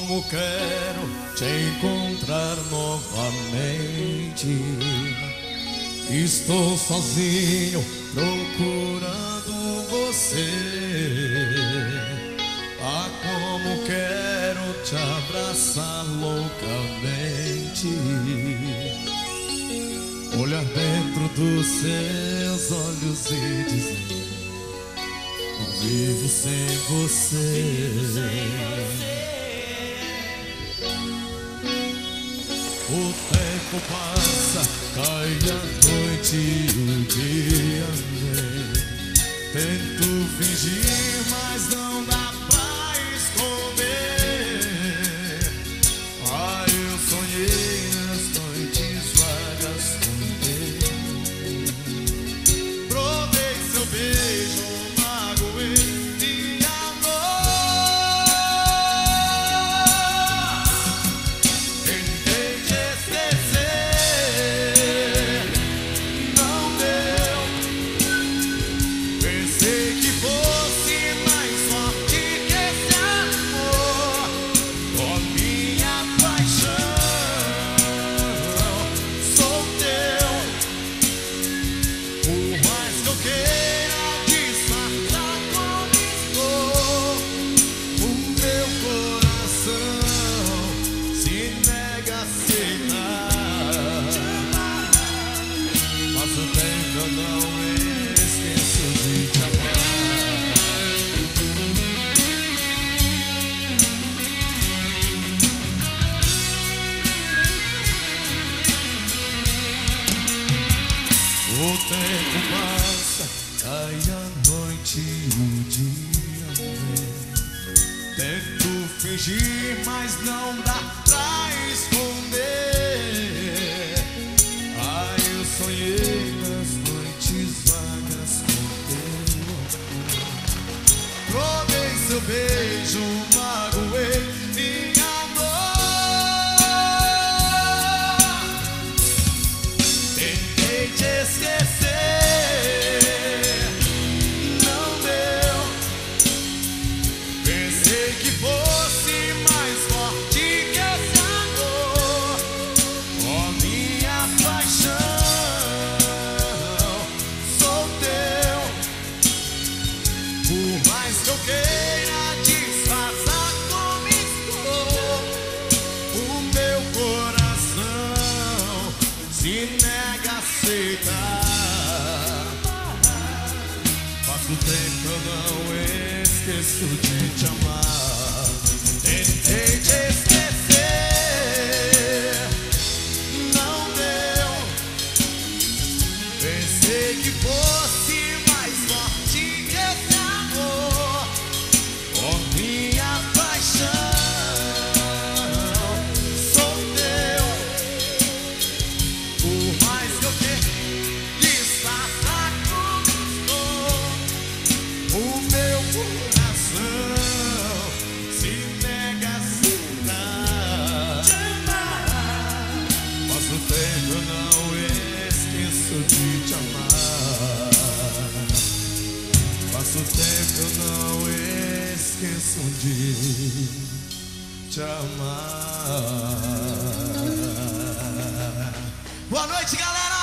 como quero te encontrar novamente. Estou sozinho procurando você. Ah, como quero te abraçar loucamente. Olhar dentro dos seus olhos e dizer: Não vivo sem você. O tempo passa, cai a noite e o dia vem. Tento fingir, mas não dá pra tempo passa, cai a noite e o dia vem. Tento fingir, mas não dá pra esconder. Ah, eu sonhei nas noites vagas com teu Provei seu beijo, magoei Tentei te tempo eu não esqueço de te amar. Tentei te esquecer, não deu. Pensei que fosse de te amar. Boa noite, galera!